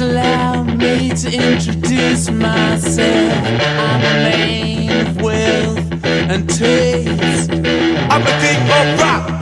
Allow me to introduce myself. I'm a man of wealth and taste. I'm a king of rock.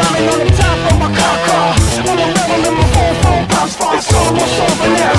Riding on the top of my car car On the level in my phone phone pops It's almost over now.